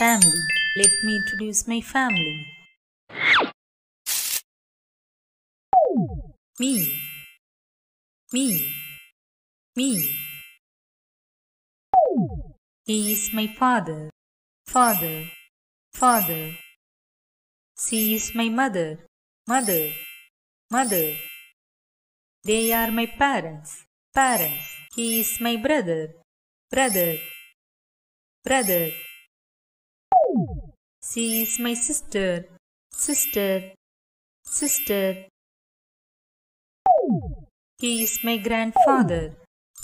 Family. Let me introduce my family. Me. Me. Me. He is my father. Father. Father. She is my mother. Mother. Mother. They are my parents. Parents. He is my brother. Brother. Brother. She is my sister. Sister. Sister. He is my grandfather.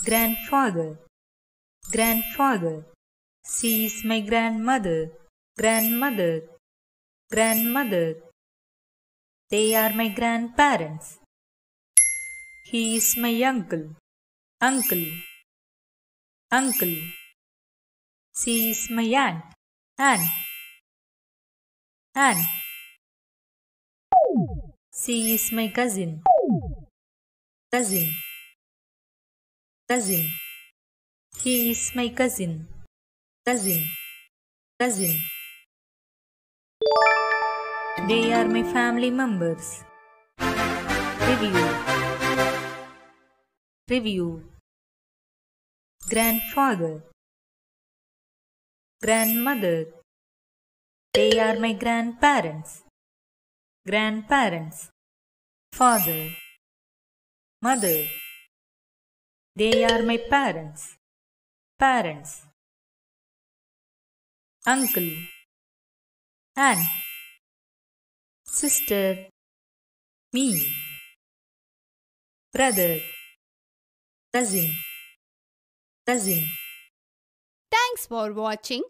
Grandfather. Grandfather. She is my grandmother. Grandmother. Grandmother. They are my grandparents. He is my uncle. Uncle. Uncle. She is my aunt. Aunt. Aunt. She is my cousin. Cousin. Cousin. He is my cousin. Cousin. Cousin. They are my family members. Review. Review. Grandfather. Grandmother. They are my grandparents. Grandparents. Father. Mother. They are my parents. Parents. Uncle. Aunt. Sister. Me. Brother. Cousin. Cousin. Thanks for watching